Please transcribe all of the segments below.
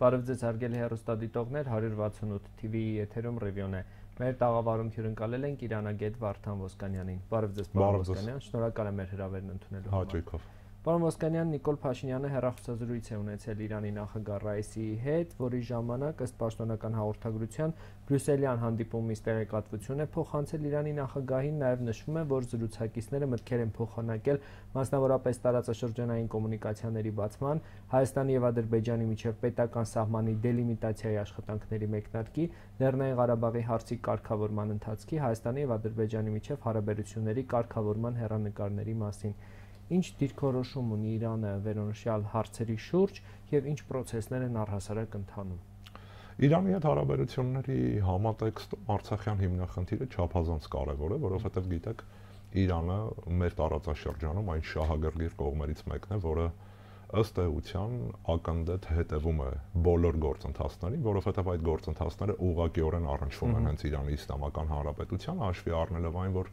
Բարև ձեզ հարգելի հեռուստադիտողներ, 168 TV-ի եթերում ռևյուն է։ Մեր տաղավարում հյուրընկալել ենք Իրանագետ Վարդան Ոսկանյանին։ Բարև ձեզ, պարոն Ոսկանյան, շնորհակալ եմ մեր հրավերն ընդունելու համար։ Հաճույքով։ Պարոն Ոսկանյան Նիկոլ Փաշինյանը հերախոսազրույց է ունեցել Իրանի նախագահ Ռայիսիի հետ, որի ժամանակ ըստ պաշտոնական հաղորդագրության Բրյուսելյան հանդիպումից տեղեկատվություն է փոխանցել Իրանի նախագահին, նաև նշվում է, որ զրուցակիցները մտքեր են փոխանակել մասնավորապես տարածաշրջանային կոմունիկացիաների բացման, Հայաստանի եւ Ադրբեջանի միջև պետական սահմանի դելիմիտացիայի աշխատանքների մեկնարկի, Լեռնային Ղարաբաղի հարցի կարգավորման ընթացքի, Հայաստանի եւ Ադրբեջանի միջև հարաբերությունների կարգավորման հերանեկարների մասին ինչ դիրքորոշում ունի Իրանը վերոնշյալ հարցերի շուրջ եւ ինչ process-ներ են առհասարակ ընթանում։ Իրանի հետ հարաբերությունների համատեքստում Արցախյան հիմնախնդիրը չափազանց կարևոր է, որովհետեւ գիտեք, Իրանը մեր տարածաշրջանում այն շահագրգիռ կողմերից մեկն է, որը ըստ էության ակնդետ հետևում է բոլոր գործընթացներին, որովհետև այդ գործընթացները ուղղակիորեն առնչվում են հենց Իրանի Իսլամական Հանրապետության, հաշվի առնելով այն, որ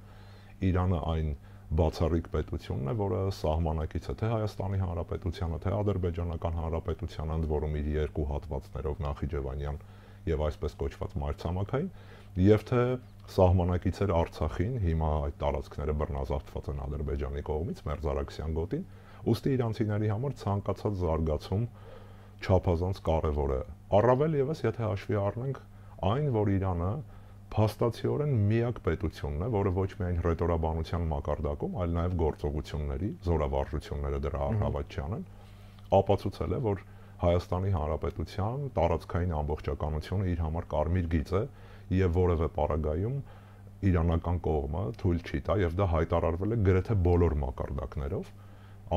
Իրանը այն բացառիկ պետությունն է, որը սահմանակից է թե Հայաստանի Հանրապետությանը, թե Ադրբեջանական Հանրապետությանը, ընդ որում իր երկու հատվածներով Նախիջևանյան եւ այսպես կոչված Մայրցամաքային, եւ թե սահմանակից էր Արցախին, հիմա այդ տարածքները բռնազավթված են Ադրբեջանի կողմից Մերձարաքսյան գոտին, ուստի իրանցիների համար ցանկացած զարգացում չափազանց կարևոր է։ Առավել եւս, եթե հաշվի առնենք այն, որ Իրանը փաստացիորեն միակ պետությունն է, որը ոչ միայն ռետորաբանության մակարդակում, այլ նաև գործողությունների, զորավարժությունները դրա առհավատչյան են, ապացուցել է, որ Հայաստանի Հանրապետության տարածքային ամբողջականությունը իր համար կարմիր գիծ է եւ որևէ պարագայում իրանական կողմը թույլ չի տա եւ դա հայտարարվել է գրեթե բոլոր մակարդակներով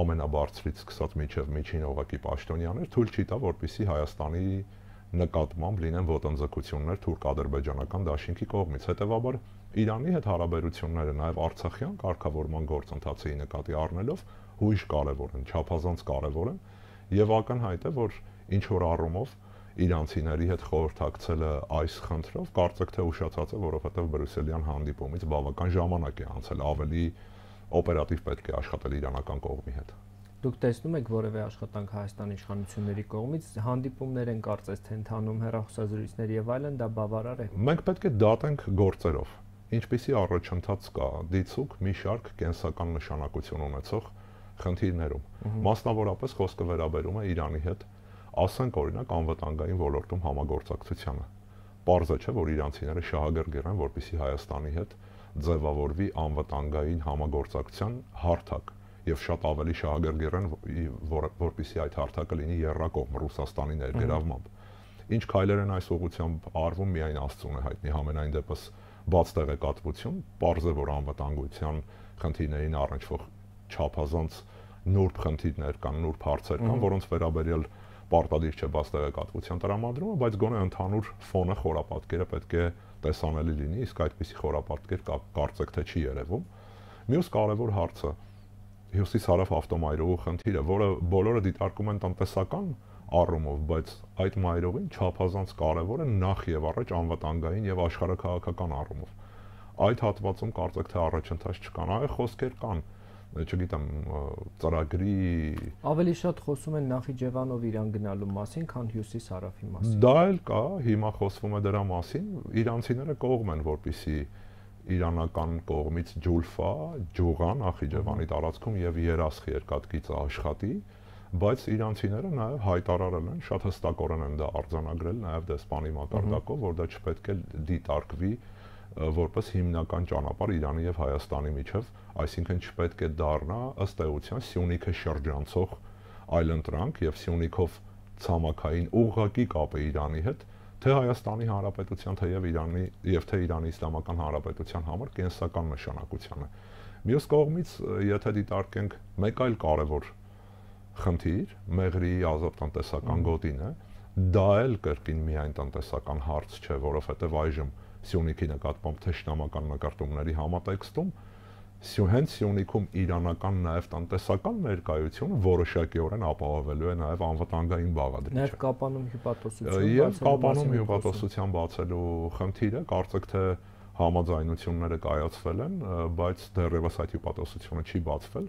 ամենաբարձրից սկսած միջև միջին օղակի պաշտոնյաներ թույլ չի տա որպիսի Հայաստանի նկատմամբ լինեն ոտնձգություններ թուրք-ադրբեջանական դաշինքի կողմից։ Հետևաբար Իրանի հետ հարաբերությունները նաև Արցախյան կարգավորման գործընթացի նկատի առնելով հույժ կարևոր են, չափազանց կարևոր են եւ ակնհայտ է, որ ինչ որ առումով իրանցիների հետ խորհրդակցելը այս խնդրով կարծեք թե ուշացած է, որովհետեւ Բրյուսելյան հանդիպումից բավական ժամանակ է անցել, ավելի օպերատիվ պետք է աշխատել իրանական կողմի հետ։ Դուք տեսնում եք որևէ աշխատանք Հայաստանի իշխանությունների կողմից հանդիպումներ են կարծես թե ընթանում հերախոսազրույցներ եւ այլն, դա բավարար է։ Մենք պետք է դատենք գործերով։ Ինչպիսի առաջընթաց կա դիցուկ մի շարք կենսական նշանակություն ունեցող խնդիրներում։ Մասնավորապես խոսքը վերաբերում է Իրանի հետ, ասենք օրինակ անվտանգային ոլորտում համագործակցությանը։ Պարզ է, չէ, որ իրանցիները շահագրգիռ են, որպիսի Հայաստանի հետ ձևավորվի անվտանգային համագործակցության հարթակ եւ շատ ավելի շահագրգիռ են որ, որպիսի այդ հարթակը լինի երրակողմ Ռուսաստանի ներգրավմամբ։ Ինչ քայլեր են այս ուղությամբ արվում միայն Աստծուն է հայտնի համենայն դեպս բաց տեղեկատվություն, parze որ անվտանգության խնդիրներին առնչվող չափազանց նուրբ խնդիրներ կան, նուրբ հարցեր կան, որոնց վերաբերյալ պարտադիր չէ բաց տեղեկատվության տրամադրումը, բայց գոնե ընդհանուր ֆոնը խորապատկերը պետք է տեսանելի լինի, իսկ այդպիսի խորապատկեր կարծեք թե չի երևում։ Մյուս կարևոր հարցը հյուսիս-հարավ ավտոմայրուղու խնդիրը, որը բոլորը դիտարկում են տնտեսական առումով, բայց այդ մայրուղին չափազանց կարևոր է նախ եւ առաջ անվտանգային եւ աշխարհակաղակական առումով։ Այդ հատվածում կարծեք թե առաջընթաց չկան, այո խոսքեր կան, չգիտեմ, ծրագրի ավելի շատ խոսում են Նախիջևանով Իրան գնալու մասին, քան հյուսիս-հարավի մասին։ Դա էլ կա, հիմա խոսվում է դրա մասին, իրանցիները կողմ են, որպիսի իրանական կողմից ջուլֆա, ջուղան Ախիջևանի տարածքում եւ երասխ երկաթգիծը աշխատի, բայց իրանցիները նաեւ հայտարարել են, շատ հստակորեն են դա արձանագրել նաեւ դեսպանի մակարդակով, որ դա չպետք է դիտարկվի որպես հիմնական ճանապարհ Իրանի եւ Հայաստանի միջև, այսինքն չպետք է դառնա ըստ էության Սյունիքը շրջանցող այլընտրանք եւ Սյունիքով ցամաքային ուղղակի կապը Իրանի հետ, թե Հայաստանի Հանրապետության, թե եւ Իրանի եւ թե Իրանի Իսլամական Հանրապետության համար կենսական նշանակություն է։ Մյուս կողմից, եթե դիտարկենք մեկ այլ կարևոր խնդիր, Մեղրի ազատ տնտեսական գոտին է, դա էլ կրկին միայն տնտեսական հարց չէ, որովհետեւ այժմ Սյունիքի նկատմամբ թշնամական նկարտումների համատեքստում հենց Սյունիքում իրանական նաև տնտեսական ներկայությունը որոշակիորեն ապահովելու է նաև անվտանգային բաղադրիչը։ Նաև կապանում հյուպատոսություն եւ կապանում հյուպատոսության բացելու խնդիրը կարծեք թե համաձայնությունները կայացվել են, բայց դեռևս այդ հյուպատոսությունը չի բացվել։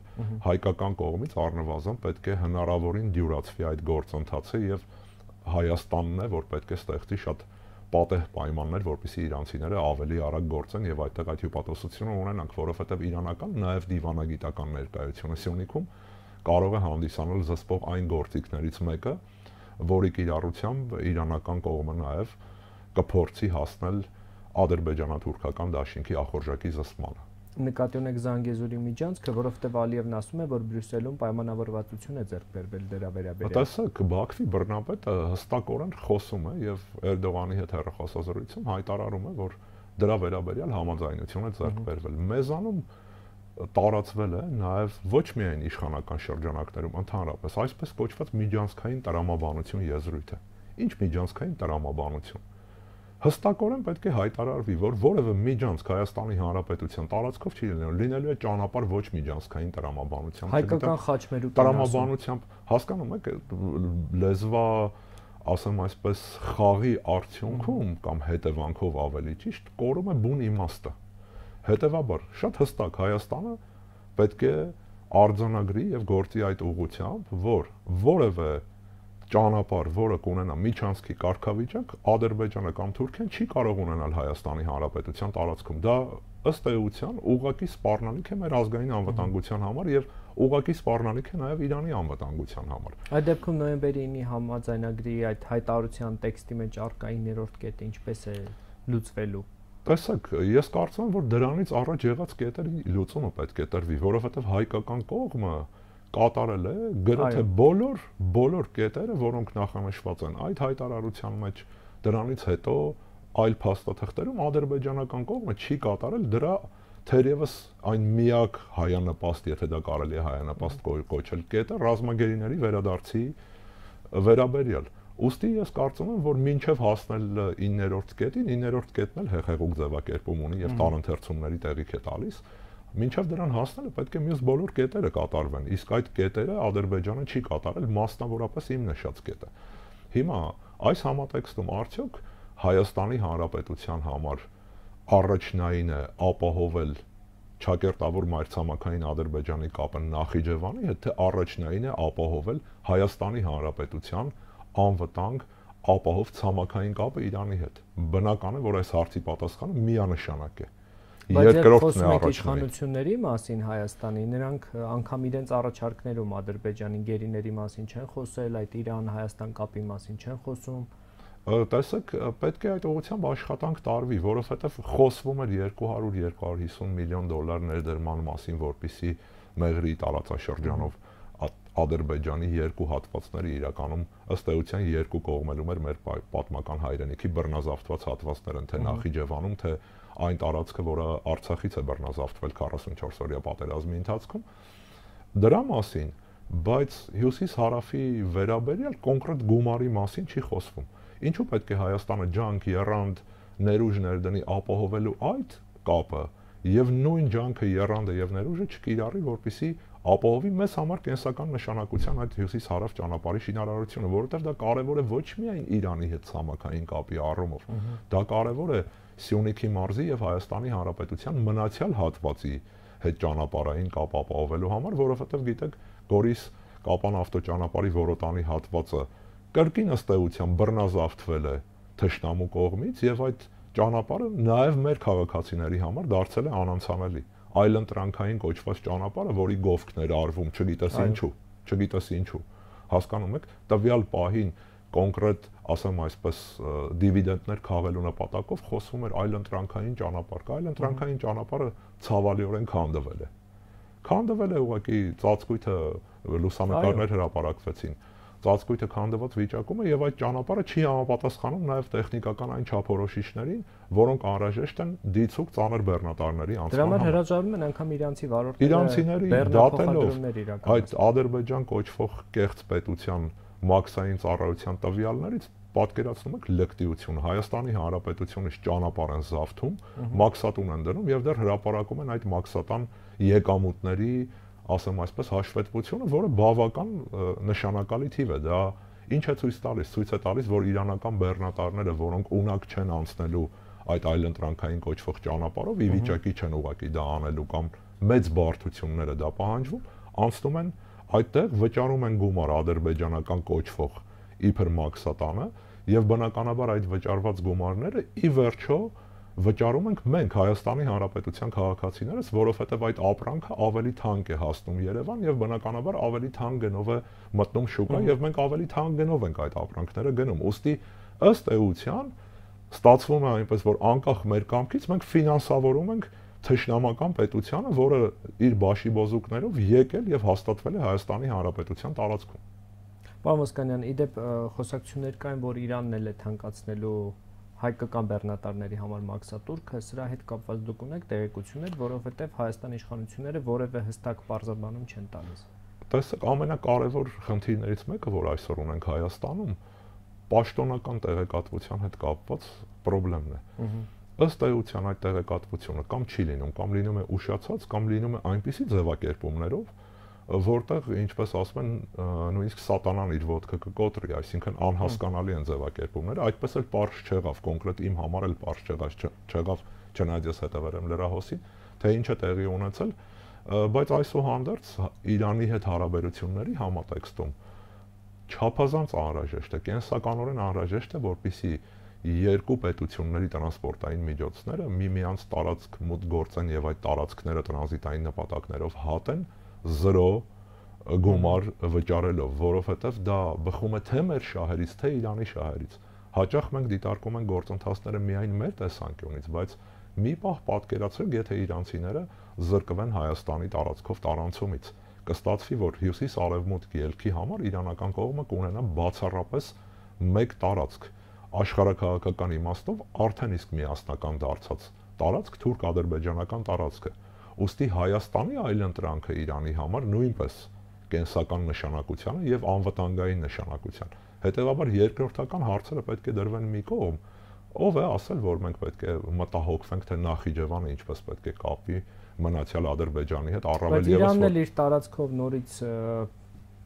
Հայկական կողմից առնվազն պետք է հնարավորին դյուրացվի այդ գործընթացը եւ Հայաստանն է, որ պետք է ստեղծի շատ պատեհ պայմաններ, որպեսզի իրանցիները ավելի արագ գործեն եւ այդտեղ այդ հյուպատոսությունը ունենանք, որովհետեւ իրանական նաեւ դիվանագիտական ներկայությունը Սյունիքում կարող է հանդիսանալ զսպող այն գործիքներից մեկը, որի կիրառությամբ իրանական կողմը նաեւ կփորձի հասնել ադրբեջանա-թուրքական դաշինքի ախորժակի զսպմանը նկատի ունեք Զանգեզուրի միջանցքը, որովհետև Ալիևն ասում է, որ Բրյուսելում պայմանավորվածություն է ձեռք բերվել դրա վերաբերյալ։ Տեսեք, Բաքվի բռնապետը հստակորեն խոսում է եւ Էրդողանի հետ հեռախոսազրույցում հայտարարում է, որ դրա վերաբերյալ համաձայնություն է ձեռք բերվել։ Մեզանում տարածվել է նաև ոչ միայն իշխանական շրջանակներում, ընդհանրապես այսպես կոչված միջանցքային տրամաբանություն եզրույթը։ Ինչ միջանցքային տրամաբանություն հստակորեն պետք է հայտարարվի, որ որևէ միջանցք Հայաստանի Հանրապետության տարածքով չի լինելու, լինելու է ճանապարհ ոչ միջանցքային տրամաբանությամբ, հայկական խաչմերուկ տրամաբանությամբ, հասկանում եք, լեզվա ասեմ այսպես խաղի արդյունքում կամ հետևանքով ավելի ճիշտ կորում է բուն իմաստը։ Հետևաբար շատ հստակ Հայաստանը պետք է արձանագրի եւ գործի այդ ուղությամբ, որ որևէ ճանապարհ, որը կունենա միջանցքի կարգավիճակ, Ադրբեջանը կամ Թուրքիան չի կարող ունենալ Հայաստանի Հանրապետության տարածքում։ Դա ըստ էության ուղղակի սպառնալիք է մեր ազգային անվտանգության համար եւ ուղղակի սպառնալիք է նաեւ Իրանի անվտանգության համար։ Այդ դեպքում նոյեմբերի 9-ի համաձայնագրի այդ հայտարարության տեքստի մեջ արկա 9-րդ կետը ինչպես է լուծվելու։ Տեսեք, ես կարծում եմ, որ դրանից առաջ եղած կետերի լուծումը պետք է տրվի, որովհետեւ հայկական կողմը կատարել է գրեթե բոլոր բոլոր կետերը, որոնք նախանշված են այդ հայտարարության մեջ, դրանից հետո այլ փաստաթղթերում ադրբեջանական կողմը չի կատարել դրա թերևս այն միակ հայանպաստ, եթե դա կարելի է հայանպաստ կոչել կետը ռազմագերիների վերադարձի վերաբերյալ։ Ոստի ես կարծում եմ, որ մինչև հասնել 9-րդ կետին, 9-րդ կետն էլ հեղեղուկ ձևակերպում ունի եւ տարընթերցումների տեղիք է տալիս, Մինչև դրան հասնելը պետք է մյուս բոլոր կետերը կատարվեն, իսկ այդ կետերը Ադրբեջանը չի կատարել, մասնավորապես իմ նշած կետը։ Հիմա այս համատեքստում արդյոք Հայաստանի Հանրապետության համար առաջնային է ապահովել ճակերտավոր մայրցամաքային Ադրբեջանի կապը Նախիջևանի հետ, թե առաջնային է ապահովել Հայաստանի Հանրապետության անվտանգ ապահով ցամաքային կապը Իրանի հետ։ Բնական է, որ այս հարցի պատասխանը միանշանակ է երկրորդն է առաջին իշխանությունների մասին Հայաստանի նրանք անգամ իրենց առաջարկներում Ադրբեջանի գերիների մասին չեն խոսել, այդ Իրան-Հայաստան կապի մասին չեն խոսում տեսեք պետք է այդ ուղղությամբ աշխատանք տարվի, որովհետև խոսվում էր 200-250 միլիոն դոլար ներդրման մասին, որպիսի Մեղրի տարածաշրջանով Ադրբեջանի երկու հատվածները իրականում ըստ էության երկու կողմերում էր մեր պատմական հայրենիքի բռնազավթված հատվածներ, թե Նախիջևանում, թե այն տարածքը, որը Արցախից է բռնազավթվել 44 օրյա պատերազմի ընթացքում, դրա մասին, բայց հյուսիս հարավի վերաբերյալ կոնկրետ գումարի մասին չի խոսվում։ Ինչու պետք է Հայաստանը ջանք երանգ ներուժ ներդնի ապահովելու այդ կապը եւ նույն ջանքը երանդը եւ ներուժը չկիրառի, որpիսի ապահովի մեզ համար կենսական նշանակության այդ հյուսիս հարավ ճանապարհի շինարարությունը, որովհետեւ դա կարեւոր է ոչ միայն Իրանի հետ ցամաքային կապի առումով, դա կարեւոր է Սյունիքի մարզի եւ Հայաստանի Հանրապետության մնացյալ հատվածի հետ ճանապարհային կապ ապահովելու համար, որովհետեւ գիտեք, Գորիս Կապան ավտոճանապարհի Որոտանի հատվածը կրկին ըստ էության բռնազավթվել է թշնամու կողմից եւ այդ ճանապարհը նաեւ մեր քաղաքացիների համար դարձել է անանցանելի այլընտրանքային կոչված ճանապարհը, որի գովքներ արվում, չգիտես ինչու, չգիտես ինչու։ Հասկանում եք, տվյալ պահին կոնկրետ, ասեմ այսպես, դիվիդենդներ քաղելու նպատակով խոսվում էր այլ ընտրանքային ճանապարհ, այլ ընտրանքային ճանապարհը ցավալիորեն քանդվել է։ Քանդվել է ուղղակի ծածկույթը լուսանկարներ հրապարակվեցին ծածկույթը քանդված վիճակում է եւ այդ ճանապարհը չի համապատասխանում նաեւ տեխնիկական այն չափորոշիչներին, որոնք անհրաժեշտ են դիցուկ ծանր բեռնատարների անցման Դրա համար հրաժարվում են անգամ իրանցի վարորդները իրանցիների դատելով այդ Ադրբեջան կոչվող կեղծ պետության մաքսային ծառայության տվյալներից պատկերացնում եք լկտիությունը Հայաստանի Հանրապետությունից ճանապարհ են զավթում, մաքսատուն են դնում եւ դեռ հրապարակում են այդ մաքսատան եկամուտների, ասեմ այսպես, հաշվետվությունը, որը բավական նշանակալի թիվ է։ Դա ինչ է ցույց տալիս։ Ցույց է տալիս, որ իրանական բեռնատարները, որոնք ունակ չեն անցնելու այդ այլընտրանքային կոչվող ճանապարհով, ի վիճակի չեն ուղակի դա անելու կամ մեծ բարդությունները դա պահանջվում, անցնում են այդտեղ վճարում են գումար ադրբեջանական կոչվող իբր մաքսատանը եւ բնականաբար այդ վճարված գումարները ի վերջո վճարում ենք մենք Հայաստանի Հանրապետության քաղաքացիներս, որովհետև այդ ապրանքը ավելի թանկ է հասնում Երևան եւ բնականաբար ավելի թանկ գնով է մտնում շուկա եւ մենք ավելի թանկ գնով ենք այդ ապրանքները գնում։ Ոստի ըստ էության ստացվում է այնպես, որ անկախ մեր կամքից մենք ֆինանսավորում ենք թշնամական պետությանը, որը իր բաշի բոզուկներով եկել եւ հաստատվել է Հայաստանի Հանրապետության տարածքում։ Պարոն Մոսկանյան, իդեպ խոսակցություններ կային, որ Իրանն էլ է թանկացնելու հայկական բեռնատարների համար մաքսատուրքը, սրա հետ կապված դուք ունեք տեղեկություններ, որովհետև Հայաստան իշխանությունները որևէ հստակ բարձրաբանում չեն տալիս։ Տեսեք, ամենակարևոր խնդիրներից մեկը, որ այսօր ունենք Հայաստանում, պաշտոնական տեղեկատվության հետ կապված խնդիրն է։ Ըստ էության այդ տեղեկատվությունը կամ չի լինում, կամ լինում է ուշացած, կամ լինում է այնպիսի ձևակերպումներով, որտեղ ինչպես ասում են նույնիսկ սատանան իր ոդկը կկոտրի, այսինքն անհասկանալի են ձևակերպումները, այդպես էլ པարզ չեղավ, կոնկրետ իմ համար էլ པարզ չեղավ, չեղավ չնայած ես հետևել եմ լրահոսին, թե ինչ է տեղի ունեցել, բայց այսուհանդերձ Իրանի հետ հարաբերությունների համատեքստում չափազանց անհրաժեշտ է, կենսականորեն անհրաժեշտ է, որpիսի երկու պետությունների տրանսպորտային միջոցները միմյանց տարածք մուտք գործեն եւ այդ տարածքները տրանզիտային նպատակներով հատեն 0 գումար վճարելով, որովհետև դա բխում է թե մեր շահերից, թե Իրանի շահերից։ Հաճախ մենք դիտարկում ենք գործընթացները միայն մեր տեսանկյունից, բայց մի պահ պատկերացրեք, եթե իրանցիները զրկվեն Հայաստանի տարածքով տարանցումից, կստացվի, որ հյուսիս-արևմուտք ելքի համար իրանական կողմը կունենա բացառապես մեկ տարածք աշխարհակաղակական իմաստով արդեն իսկ միասնական դարձած տարածք թուրք-ադրբեջանական տարածքը Ոստի Հայաստանի այլընտրանքը Իրանի համար նույնպես կենսական նշանակության եւ անվտանգային նշանակության։ Հետևաբար երկրորդական հարցերը պետք է դրվեն մի կողմ։ Ով է ասել, որ մենք պետք է մտահոգվենք, թե Նախիջևանը ինչպես պետք է կապի մնացյալ Ադրբեջանի հետ, առավել եւս Իրանն էլ իր տարածքով նորից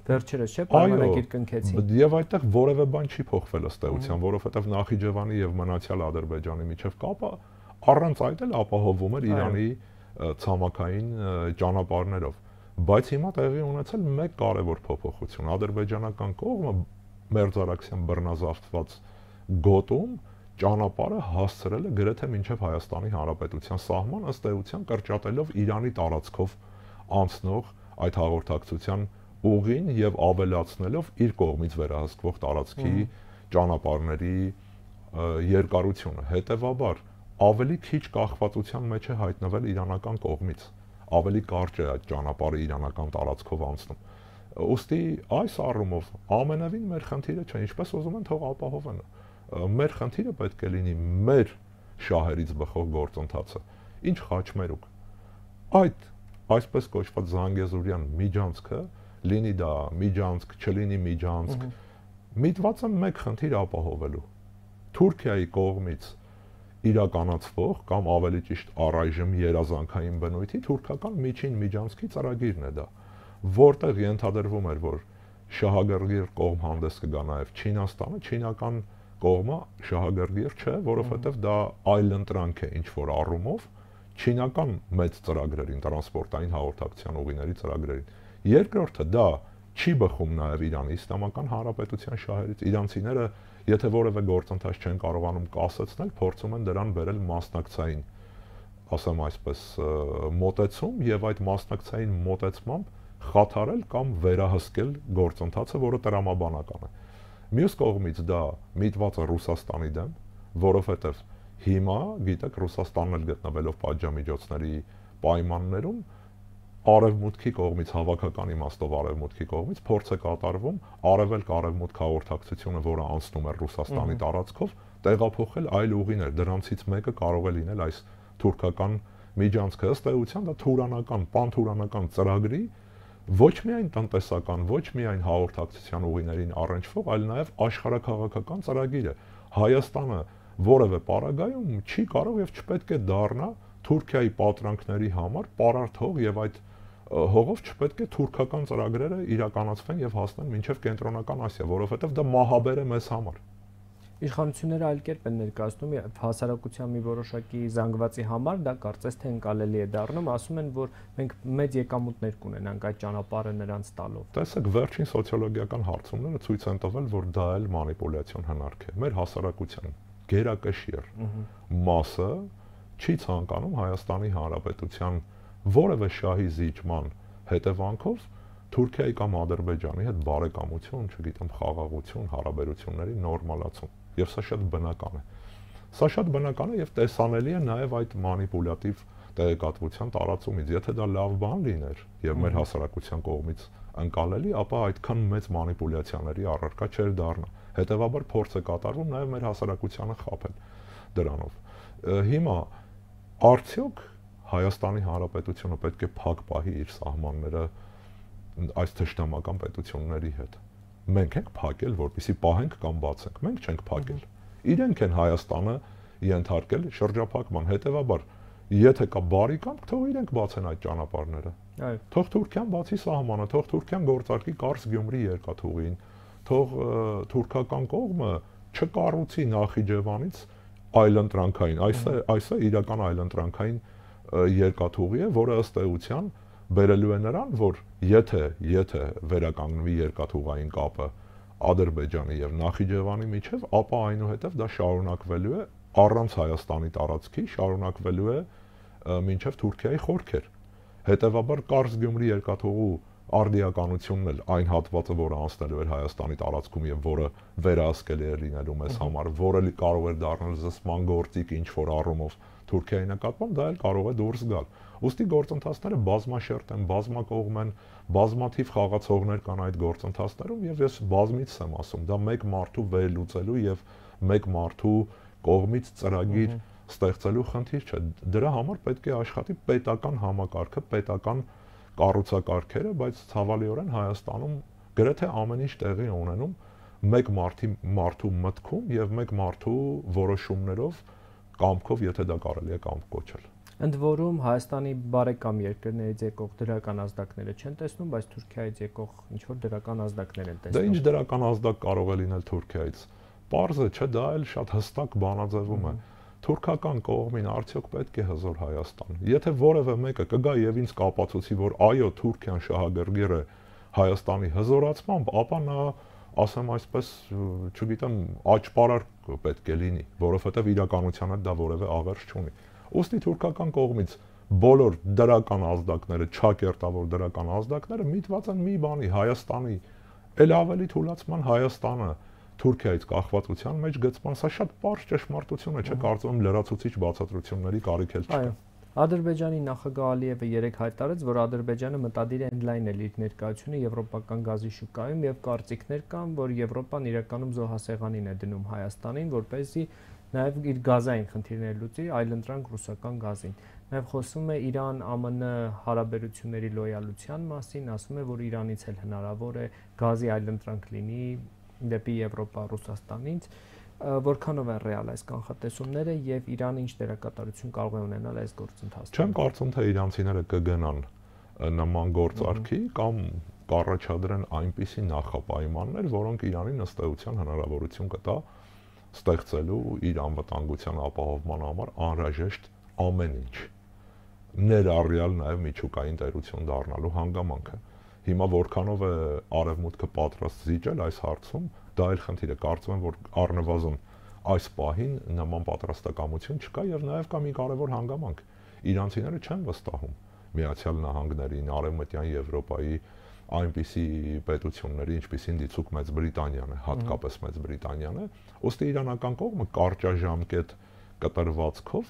վերջերս չէ պայմանագիր կնքեցին։ Եվ այդտեղ որևէ բան չի փոխվել ըստ էության, որովհետև Նախիջևանի եւ մնացյալ Ադրբեջանի միջև կապը առանց այդ էլ ապահովվում էր Իրանի Այո ցամաքային ճանապարհներով բայց հիմա տեղի ունեցել մեկ կարևոր փոփոխություն. ադրբեջանական կողմը մերձարաքսյան բռնազավթված գոտում ճանապարհը հասցրել է գրեթե մինչև Հայաստանի Հանրապետության սահման ըստ էության կրճատելով Իրանի տարածքով անցնող այդ հաղորդակցության ուղին եւ ավելացնելով իր կողմից վերահսկվող տարածքի ճանապարհների երկարությունը հետեւաբար ավելի քիչ կախվածության մեջ է հայտնվել իրանական կողմից ավելի կարճ է այդ ճանապարհը իրանական տարածքով անցնում ուստի այս առումով ամենավին մեր խնդիրը չէ ինչպես ուզում են թող ապահովեն մեր խնդիրը պետք է լինի մեր շահերից բխող գործընթացը ինչ խաչմերուկ այդ այսպես կոչված Զանգեզուրյան միջանցքը լինի դա միջանցք չլինի միջանցք միտված է մեկ խնդիր ապահովելու Թուրքիայի կողմից իրականացվող կամ ավելի ճիշտ առայժմ երազանքային բնույթի թուրքական միջին միջանցքի ծրագիրն է դա, որտեղ ենթադրվում էր, որ շահագրգիռ կողմ հանդես կգա նաև Չինաստանը, չինական կողմը շահագրգիռ չէ, որովհետև դա այլ ընտրանք է ինչ որ առումով չինական մեծ ծրագրերին, տրանսպորտային հաղորդակցության ուղիների ծրագրերին։ Երկրորդը դա չի բխում նաև Իրանի Իսլամական Հանրապետության շահերից։ Իրանցիները Եթե որևէ գործընթաց չեն կարողանում կասեցնել, փորձում են դրան բերել մասնակցային, ասեմ այսպես, մոտեցում եւ այդ մասնակցային մոտեցմամբ խաթարել կամ վերահսկել գործընթացը, որը տրամաբանական է։ Մյուս կողմից դա միտված է Ռուսաստանի դեմ, որովհետեւ հիմա, գիտեք, Ռուսաստանն էլ գտնվելով պատժամիջոցների պայմաններում արևմուտքի կողմից հավաքական իմաստով արևմուտքի կողմից փորձ է կատարվում արևելք արևմուտք հաղորդակցությունը, որը անցնում է Ռուսաստանի տարածքով, տեղափոխել այլ ուղիներ։ Դրանցից մեկը կարող է լինել այս թուրքական միջանցքը ըստ էության դա թուրանական, պանթուրանական ծրագրի ոչ միայն տնտեսական, ոչ միայն հաղորդակցության ուղիներին առնչվող, այլ նաև աշխարհակաղակական ծրագիր է։ Հայաստանը որևէ պարագայում չի կարող եւ չպետք է դառնա Թուրքիայի պատրանքների համար պարարթող եւ այդ հողով չպետք է թուրքական ծրագրերը իրականացվեն եւ հասնեն մինչեւ կենտրոնական Ասիա, որովհետեւ դա մահաբեր է մեզ համար։ Իշխանությունները այլ կերպ են ներկայացնում հասարակության մի որոշակի զանգվածի համար, դա կարծես թե ընկալելի է դառնում, ասում են, որ մենք մեծ եկամուտներ կունենանք այդ ճանապարհը նրանց տալով։ Տեսեք, վերջին սոցիոլոգիական հարցումները ցույց են տվել, որ դա էլ մանիպուլյացիոն հնարք է։ Մեր հասարակության գերակշիռ մասը չի ցանկանում Հայաստանի Հանրապետության որևէ շահի զիջման հետևանքով Թուրքիայի կամ Ադրբեջանի հետ բարեկամություն, չգիտեմ, խաղաղություն, հարաբերությունների նորմալացում։ Եվ սա շատ բնական է։ Սա շատ բնական է եւ տեսանելի է նաեւ այդ մանիպուլյատիվ տեղեկատվության տարածումից։ Եթե դա լավ բան լիներ եւ մեր հասարակության կողմից ընկալելի, ապա այդքան մեծ մանիպուլյացիաների առարկա չէր դառնա։ Հետևաբար փորձ է կատարվում նաեւ մեր հասարակությանը խაფել դրանով։ Հիմա արդյոք Հայաստանի Հանրապետությունը պետք է փակ պահի իր սահմանները այս թշնամական պետությունների հետ։ Մենք ենք փակել, որպեսի պահենք կամ բացենք։ Մենք չենք փակել։ Իրենք են Հայաստանը ենթարկել շրջափակման։ Հետևաբար, եթե կա բարի կամք, թող իրենք բացեն այդ ճանապարհները։ Այո։ Թող Թուրքիան բացի սահմանը, թող Թուրքիան գործարկի Կարս Գյումրի երկաթուղին, թող թուրքական կողմը չկառուցի Նախիջևանից այլընտրանքային։ Այսը այսը իրական այլընտրանքային երկաթուղի է, որը ըստ էության բերելու է նրան, որ եթե եթե վերականգնվի երկաթուղային կապը Ադրբեջանի եւ Նախիջևանի միջև, ապա այնուհետև դա շարունակվելու է առանց Հայաստանի տարածքի, շարունակվելու է մինչև Թուրքիայի խորքեր։ Հետևաբար Կարս Գյումրի երկաթուղու արդիականությունն էլ այն հատվածը, որը անցնելու էր Հայաստանի տարածքում եւ որը վերահսկելի էր լինելու մեզ համար, որը կարող էր դառնալ զսման գործիք ինչ որ առումով Թուրքիայի նկատմամբ, դա էլ կարող է դուրս գալ։ Ոստի գործընթացները բազմաշերտ են, բազմակողմ են, բազմաթիվ խաղացողներ կան այդ գործընթացներում եւ ես բազմից եմ ասում, դա մեկ մարդու վերլուծելու եւ մեկ մարդու կողմից ծրագիր ստեղծելու խնդիր չէ։ Դրա համար պետք է աշխատի պետական համակարգը, պետական կառուցակարգերը, բայց ցավալիորեն Հայաստանում գրեթե ամեն ինչ տեղի ունենում մեկ մարդի մարդու մտքում եւ մեկ մարդու որոշումներով կամքով, եթե դա կարելի է կամք կոչել։ Ընդ որում Հայաստանի բարեկամ երկրներից եկող դրական ազդակները չեն տեսնում, բայց Թուրքիայից եկող ինչ որ դրական ազդակներ են տեսնում։ Դա ինչ դրական ազդակ կարող է լինել Թուրքիայից։ Պարզը չէ, դա էլ շատ հստակ բանաձևում է։ Թուրքական կողմին արդյոք պետք է հզոր Հայաստան։ Եթե որևէ մեկը կգա եւ ինձ կապացուցի, որ այո, Թուրքիան շահագրգիռ է Հայաստանի հզորացմամբ, ապա նա ասեմ այսպես, չգիտեմ, աճպարար պետք է լինի, որովհետեւ իրականությանը դա որևէ աղերս չունի։ Ոստի թուրքական կողմից բոլոր դրական ազդակները, չակերտավոր դրական ազդակները միտված են մի բանի Հայաստանի ել ավելի թույլացման Հայաստանը Թուրքիայից կախվածության մեջ գծման, սա շատ པարզ ճշմարտություն է, չէ՞ կարծում լրացուցիչ բացատրությունների կարիք էլ չկա։ Այո։ Ադրբեջանի նախագահ Ալիևը երեք հայտարարեց, որ Ադրբեջանը մտադիր է ընդլայնել իր ներկայությունը եվրոպական գազի շուկայում եւ կարծիքներ կան, որ Եվրոպան իրականում զոհասեղանին է դնում Հայաստանին, որ เป զի նաև իր գազային խնդիրները լուծի, այլընտրանք ռուսական գազին։ Նաև խոսում է Իրան-ԱՄՆ հարաբերությունների լոյալության մասին, ասում է, որ Իրանից էլ հնարավոր է գազի այլընտրանք լինի դեպի Եվրոպա Ռուսաստանից որքանով են ռեալ այս կանխատեսումները եւ Իրանը ինչ դերակատարություն կարող է ունենալ այս գործընթացում։ Չեմ կարծում թե իրանցիները կգնան նման գործարքի կամ կառաջադրեն այնպիսի նախապայմաններ, որոնք Իրանին ըստ էության հնարավորություն կտա ստեղծելու իր անվտանգության ապահովման համար անհրաժեշտ ամեն ինչ ներառյալ նաև միջուկային տերություն դառնալու հանգամանքը հիմա որքանով է արևմուտքը պատրաստ զիջել այս հարցում դա էլ խնդիր է կարծում եմ որ առնվազն այս պահին նման պատրաստակամություն չկա եւ նաև կա մի կարևոր հանգամանք իրանցիները չեն վստահում միացյալ նահանգներին արևմտյան եվրոպայի այնպիսի պետությունների, ինչպիսին դիցուկ Մեծ Բրիտանիան է, հատկապես Մեծ Բրիտանիան է, ըստի իրանական կողմը կարճաժամկետ կտրվածքով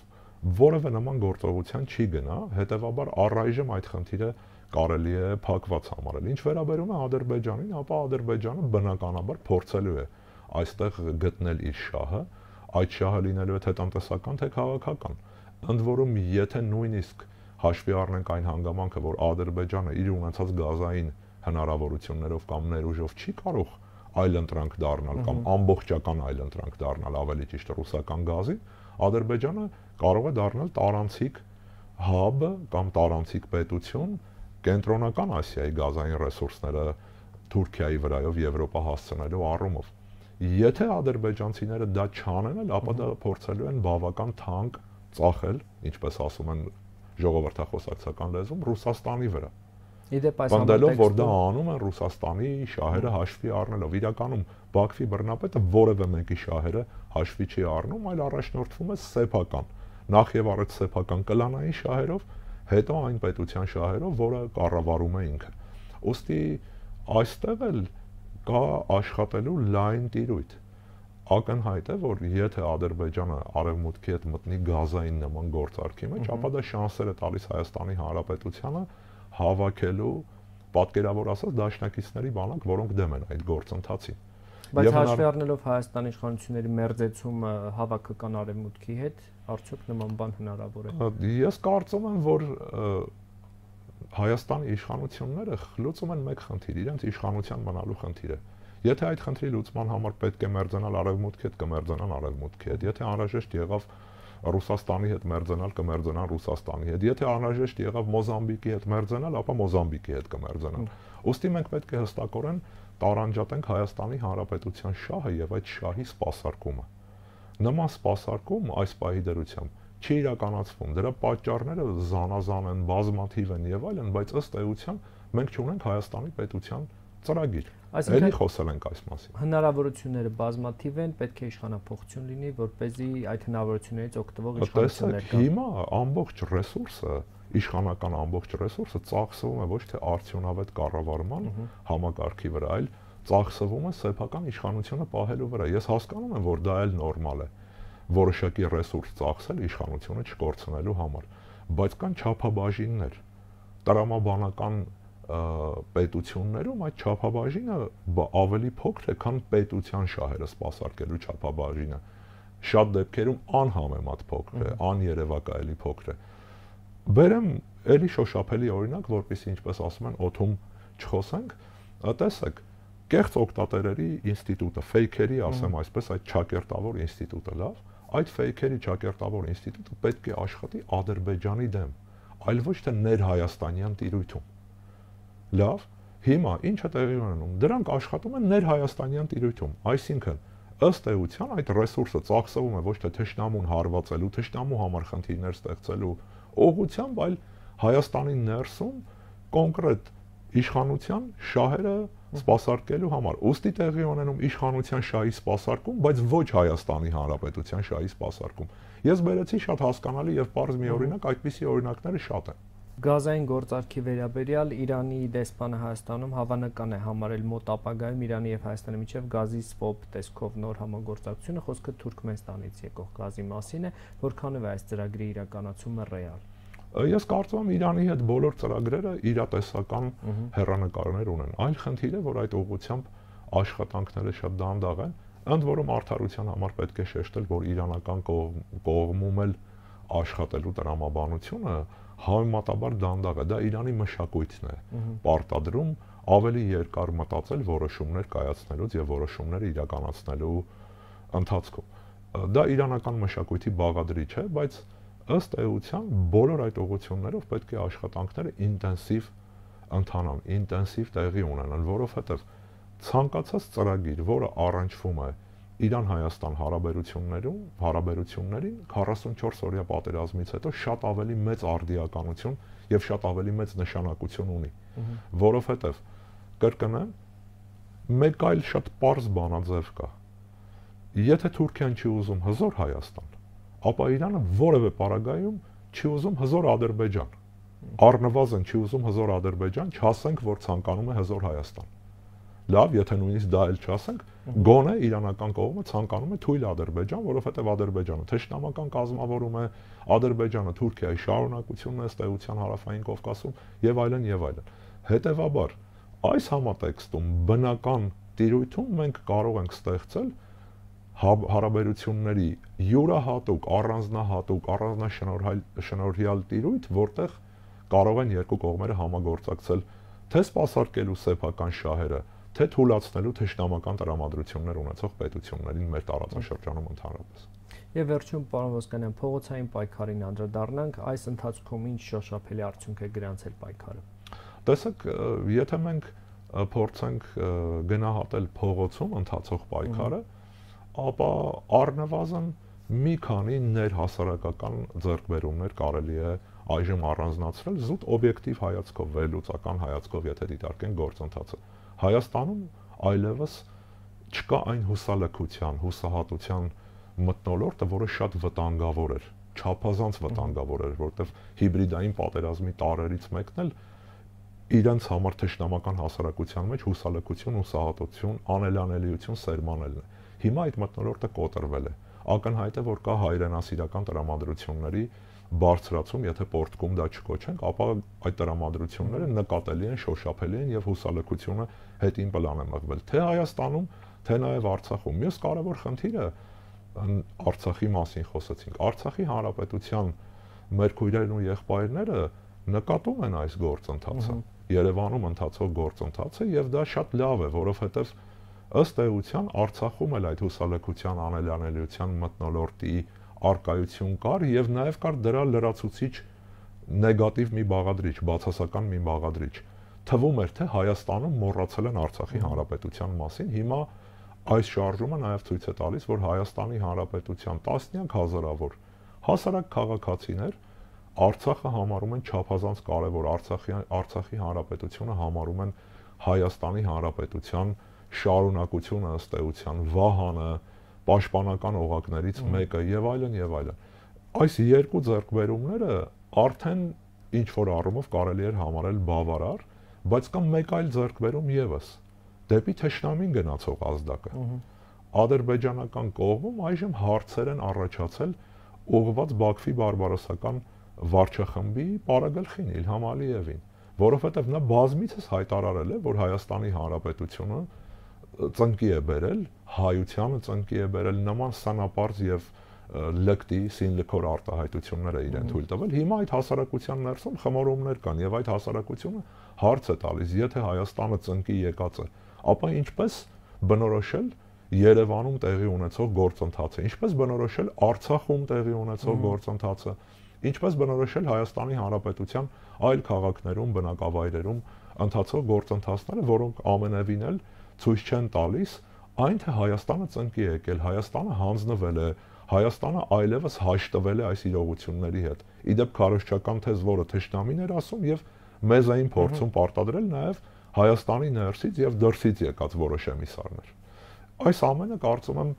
որևէ նման գործողության չի գնա, հետեւաբար առայժմ այդ խնդիրը կարելի է փակված համարել։ Ինչ վերաբերում է Ադրբեջանին, ապա Ադրբեջանը բնականաբար փորձելու է այստեղ գտնել իր շահը, այդ շահը լինելու է թե տնտեսական, թե քաղաքական։ Ընդ որում, եթե նույնիսկ հաշվի առնենք այն հանգամանքը, որ Ադրբեջանը իր ունեցած գազային հնարավորություններով կամ ներուժով չի կարող այլ ընտրանք դառնալ կամ ամբողջական այլ ընտրանք դառնալ ավելի ճիշտ ռուսական գազի, Ադրբեջանը կարող է դառնալ տարանցիկ հաբ կամ տարանցիկ պետություն կենտրոնական Ասիայի գազային ռեսուրսները Թուրքիայի վրայով Եվրոպա հասցնելու առումով։ Եթե ադրբեջանցիները դա չանեն, ապա դա փորձելու են բավական թանկ ծախել, ինչպես ասում են ժողովրդախոսակցական լեզվում, Ռուսաստանի վրա։ Իդեպ այս համատեքստում որ դա անում են Ռուսաստանի շահերը հաշվի առնելով, իրականում Բաքվի բռնապետը որևէ մեկի շահերը հաշվի չի առնում, այլ առաջնորդվում է սեփական նախ եւ առաջ սեփական կլանային շահերով, հետո այն պետության շահերով, որը կառավարում է ինքը։ Ոստի այստեղ էլ կա աշխատելու լայն տիրույթ։ Ակնհայտ է, որ եթե Ադրբեջանը արևմուտքի հետ մտնի գազային նման գործարքի մեջ, ապա դա շանսեր է տալիս Հայաստանի Հանրապետությանը հավաքելու պատկերավոր ասած դաշնակիցների բանակ, որոնք դեմ են այդ գործընթացին։ Բայց հաշվի առնելով Հայաստանի իշխանությունների մերձեցումը հավաքական արևմուտքի հետ, արդյոք նման բան հնարավոր է։ Ես կարծում եմ, որ Հայաստանի իշխանությունները խլուծում են մեկ խնդիր, իրենց իշխանության մնալու խնդիրը։ Եթե այդ խնդրի լուծման համար պետք է մերձանալ արևմուտքի հետ, կմերձանան արևմուտքի հետ։ Եթե անհրաժեշտ եղավ Ռուսաստանի հետ մերձանալ, կմերձանան Ռուսաստանի հետ։ Եթե անհրաժեշտ եղավ Մոզամբիկի հետ մերձանալ, ապա Մոզամբիկի հետ կմերձանան։ Ոստի մենք պետք է հստակորեն տարանջատենք Հայաստանի Հանրապետության շահը եւ այդ շահի սպասարկումը նման սպասարկում այս պահի դրությամբ չի իրականացվում։ Դրա պատճառները զանազան են, բազմաթիվ են եւ այլն, բայց ըստ էության մենք չունենք Հայաստանի պետության ծրագիր։ Այսինքն էլի խոսել ենք այս մասին։ Հնարավորությունները բազմաթիվ են, պետք է իշխանապողություն լինի, որ เป զի այդ հնարավորություններից օգտվող իշխանություններ կան։ Հիմա ամբողջ ռեսուրսը իշխանական ամբողջ ռեսուրսը ծախսվում է ոչ թե արդյունավետ կառավարման համակարգի վրա, այլ ծախսվում է սեփական իշխանությունը պահելու վրա։ Ես հասկանում եմ, որ դա էլ նորմալ է որոշակի ռեսուրս ծախսել իշխանությունը չկորցնելու համար, բայց կան չափաբաժիններ։ Տրամաբանական պետություններում այդ չափաբաժինը ավելի փոքր է, քան պետության շահերը սпасարկելու չափաբաժինը։ Շատ դեպքերում անհամեմատ փոքր է, աներևակայելի փոքր է։ Ա, Բերեմ էլի շոշափելի օրինակ, որpիսի ինչպես ասում են, օթում չխոսենք, տեսեք, կեղծ օկտատերերի ինստիտուտը, ֆեյքերի, ասեմ այսպես, այդ ճակերտավոր ինստիտուտը, լավ, այդ ֆեյքերի ճակերտավոր ինստիտուտը պետք է աշխատի Ադրբեջանի դեմ, այլ ոչ թե ներհայաստանյան տիրույթում։ Լավ, հիմա ինչը տեղի ունենում։ Դրանք աշխատում են ներհայաստանյան տիրույթում, այսինքն ըստ էության այդ ռեսուրսը ծախսվում է ոչ թե թշնամուն հարվածելու, թշնամու համար խնդիրներ ստեղծելու օգությամբ, այլ Հայաստանի ներսում կոնկրետ իշխանության շահերը սпасարկելու համար։ Ոստի տեղի ունենում իշխանության շահի սпасարկում, բայց ոչ Հայաստանի Հանրապետության շահի սпасարկում։ Ես բերեցի շատ հասկանալի եւ բարձ մի օրինակ, այդպիսի օրինակները շատ են։ Գազային գործարքի վերաբերյալ Իրանի դեսպանը Հայաստանում հավանական է համարել մոտ ապագայում Իրանի եւ Հայաստանի միջև գազի սպոպ տեսքով նոր համագործակցությունը, խոսքը Թուրքմենստանից եկող գազի մասին է, որքանով է այս ծրագրի իրականացումը ռեալ։ Ես կարծում եմ Իրանի հետ բոլոր ծրագրերը իրատեսական հերանեկարներ ունեն։ Այլ խնդիր է, որ այդ ուղղությամբ աշխատանքները շատ դանդաղ են, ընդ որում արդարության համար պետք է շեշտել, որ իրանական կողմում էլ աշխատելու տրամաբանությունը համեմատաբար դանդաղ է։ Դա Իրանի մշակույթն է։ Պարտադրում ավելի երկար մտածել որոշումներ կայացնելուց եւ որոշումներ իրականացնելու ընթացքում։ Դա իրանական մշակույթի բաղադրիչ է, բայց ըստ էության բոլոր այդ ուղություններով պետք է աշխատանքները ինտենսիվ ընթանան, ինտենսիվ տեղի ունենան, որովհետև ցանկացած ծրագիր, որը առնչվում է Իրան-Հայաստան հարաբերություններում, հարաբերություններին 44 օրյա պատերազմից հետո շատ ավելի մեծ արդիականություն եւ շատ ավելի մեծ նշանակություն ունի, որովհետեւ կրկնեմ, մեկ այլ շատ པարզ բանաձև կա։ Եթե Թուրքիան չի ուզում հզոր Հայաստան, ապա Իրանը որևէ պարագայում չի ուզում հզոր Ադրբեջան։ Առնվազն չի ուզում հզոր Ադրբեջան, չասենք, որ ցանկանում է հզոր Հայաստան։ Լավ, եթե նույնիսկ դա էլ չասենք, Գոնե իրանական կողմը ցանկանում է թույլ Ադրբեջան, որովհետև Ադրբեջանը թե շտամական կազմավորում է, Ադրբեջանը Թուրքիայի շարունակությունն է ստեղության հարավային Կովկասում եւ այլն եւ այլն։ Հետևաբար այս համատեքստում բնական տիրույթում մենք կարող ենք ստեղծել հա-, հարաբերությունների յուրահատուկ, առանձնահատուկ, առանձնաշնորհյալ տիրույթ, որտեղ կարող են երկու կողմերը համագործակցել թե սпасարկելու սեփական շահերը, թե թույլատնելու թշնամական տրամադրություններ ունեցող պետություններին մեր տարածաշրջանում ընդհանրապես։ Եվ վերջում պարոն Ոսկանյան, փողոցային պայքարին անդրադառնանք, այս ընթացքում ինչ շոշափելի արդյունք է գրանցել պայքարը։ Տեսեք, եթե մենք փորձենք գնահատել փողոցում ընթացող պայքարը, ապա առնվազն մի քանի ներհասարակական ձեռքբերումներ կարելի է այժմ առանձնացրել զուտ օբյեկտիվ հայացքով, վերլուծական հայացքով, եթե դիտարկեն գործընթացը։ Հայաստանում այլևս չկա այն հուսալքության, հուսահատության մտնոլորտը, որը շատ վտանգավոր էր, չափազանց վտանգավոր էր, որտեղ հիբրիդային պատերազմի տարերից մեկն էլ իրենց համար թշնամական հասարակության մեջ հուսալքություն, հուսահատություն, անելանելիություն սերմանելն է։ Հիմա այդ մտնոլորտը կոտրվել է։ Ակնհայտ է, որ կա հայրենասիրական տրամադրությունների բարձրացում, եթե պորտկում դա չկոչենք, ապա այդ տրամադրությունները նկատելի են, շոշափելի են եւ հուսալքությունը հետին պլան է մղվել թե Հայաստանում, թե նաեւ Արցախում։ Մյուս կարևոր խնդիրը Արցախի մասին խոսեցինք։ Արցախի հանրապետության մեր քույրերն ու եղբայրները նկատում են այս գործընթացը։ Երևանում ընթացող գործընթացը եւ դա շատ լավ է, որովհետեւ ըստ էության Արցախում էլ այդ հուսալքության անելանելիության մտնոլորտի արկայություն կար եւ նաեւ կար դրա լրացուցիչ նեգատիվ մի բաղադրիչ, բացասական մի բաղադրիչ։ Թվում էր, թե Հայաստանում մոռացել են Արցախի հանրապետության մասին։ Հիմա այս շարժումը նաեւ ցույց է տալիս, որ Հայաստանի հանրապետության տասնյակ հազարավոր հասարակ քաղաքացիներ Արցախը համարում են չափազանց կարևոր Արցախի Արցախի հանրապետությունը համարում են Հայաստանի հանրապետության շարունակությունը ըստ էության վահանը, պաշտպանական օղակներից մեկը եւ այլն եւ այլն։ Այս երկու ձեռքբերումները արդեն ինչ որ առումով կարելի էր համարել բավարար, բայց կա մեկ այլ ձեռքբերում եւս դեպի Թշնամին գնացող ազդակը։ Ադրբեջանական կողմում այժմ հարցեր են առաջացել ուղղված Բաքվի բարբարոսական վարչախմբի պարագլխին Իլհամ Ալիևին, որովհետև նա բազմիցս հայտարարել է, որ Հայաստանի Հանրապետությունը ծնկի է բերել, հայությանը ծնկի է բերել նման սանապարզ եւ լկտի սինլքոր արտահայտությունները իրեն թույլ տվել։ Հիմա այդ հասարակության ներսում խմորումներ կան եւ այդ հասարակությունը հարց է տալիս, եթե Հայաստանը ծնկի եկած է, ապա ինչպես բնորոշել Երևանում տեղի ունեցող գործընթացը, ինչպես բնորոշել Արցախում տեղի ունեցող գործընթացը, ինչպես բնորոշել Հայաստանի Հանրապետության այլ քաղաքներում, բնակավայրերում ընթացող գործընթացները, որոնք ամենևին էլ ցույց չեն տալիս այն թե Հայաստանը ծնկի է եկել, Հայաստանը հանձնվել է, Հայաստանը այլևս հաշտվել է այս իրողությունների հետ։ Իդեպ քարոշչական թեզ, որը թշնամին էր ասում եւ մեզ այն փորձում պարտադրել նաեւ Հայաստանի ներսից եւ դրսից եկած որոշ էմիսարներ։ Այս ամենը կարծում եմ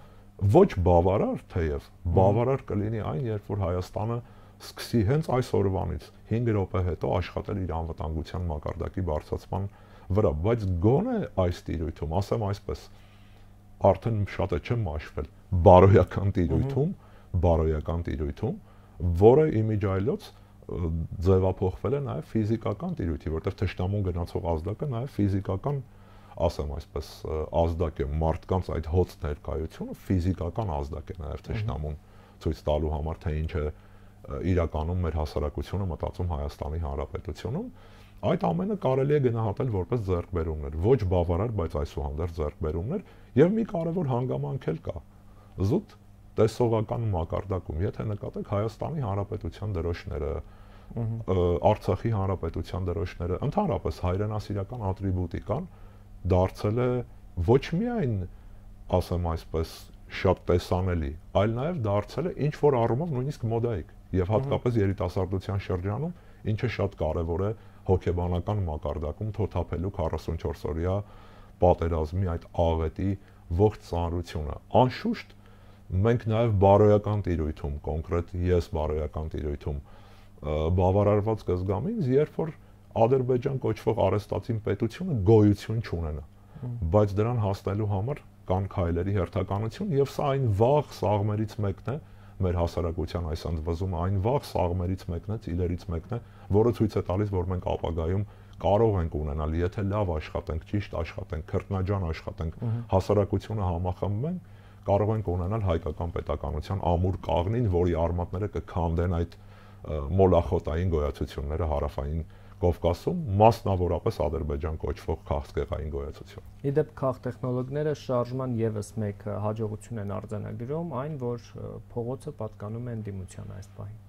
ոչ բավարար, թեև բավարար կլինի այն, երբ որ Հայաստանը սկսի հենց այս օրվանից 5 րոպե հետո աշխատել իր անվտանգության մակարդակի բարձրացման վրա, բայց գոնե այս տիրույթում, ասեմ այսպես, արդեն շատ է չեմ մաշվել, բարոյական տիրույթում, բարոյական տիրույթում, որը իմիջայլոց ձևափոխվել է նաև ֆիզիկական տիրույթի, որտեղ թշնամուն գնացող ազդակը նաև ֆիզիկական ասեմ այսպես ազդակ է մարդկանց այդ հոց ներկայությունը ֆիզիկական ազդակ է նաև թշնամուն ցույց տալու համար թե ինչ է իրականում մեր հասարակությունը մտածում Հայաստանի Հանրապետությունում Այդ ամենը կարելի է գնահատել որպես ձեռքբերումներ, ոչ բավարար, բայց այսուհանդերձ ձեռքբերումներ եւ մի կարևոր հանգամանք էլ կա։ Զուտ տեսողական մակարդակում, եթե նկատեք Հայաստանի Հանրապետության դրոշները, Արցախի Հանրապետության դրոշները, ընդհանրապես հայրենասիրական ատրիբուտիկան դարձել է ոչ միայն, ասեմ այսպես, շատ տեսանելի, այլ նաև դարձել է ինչ որ առումով նույնիսկ մոդայիկ եւ հատկապես երիտասարդության շրջանում, ինչը շատ կարեւոր է հոգեբանական մակարդակում թոթափելու 44 օրյա պատերազմի այդ աղետի ողջ ծանրությունը։ Անշուշտ մենք նաև բարոյական տիրույթում, կոնկրետ ես բարոյական տիրույթում բավարարված կզգամ ինձ, երբ որ Ադրբեջան կոչվող արեստացին պետությունը գոյություն չունենա։ Բայց դրան հասնելու համար կան քայլերի հերթականություն եւ սա այն վաղ սաղմերից մեկն է, մեր հասարակության այս ընդվզումը այն վաղ սաղմերից մեկն է, ծիլերից մեկն է, որը ցույց է տալիս, որ մենք ապագայում կարող ենք ունենալ, եթե լավ աշխատենք, ճիշտ աշխատենք, քրտնաջան աշխատենք, հասարակությունը համախմբենք, կարող ենք ունենալ հայկական պետականության ամուր կաղնին, որի արմատները կքանդեն այդ մոլախոտային գոյացությունները հարավային Կովկասում, մասնավորապես Ադրբեջան կոչվող քաղցկեղային գոյացություն։ Իդեպ քաղ տեխնոլոգները շարժման եւս մեկ հաջողություն են արձանագրում, այն որ փողոցը պատկանում է ընդդիմության այս պահին։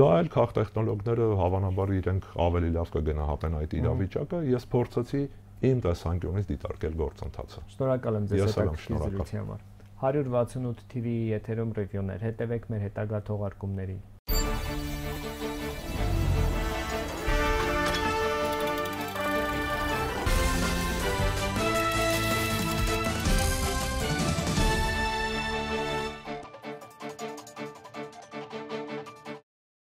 Դա էլ քաղ տեխնոլոգները հավանաբար իրենք ավելի լավ կգնահատեն այդ իրավիճակը։ Ես փորձեցի իմ տեսանկյունից դիտարկել գործընթացը։ Շնորհակալ եմ ձեզ հետաքրքիր զրույցի համար։ 168 TV եթերում ռևյուներ։ Հետևեք մեր հետագա թողարկումներին։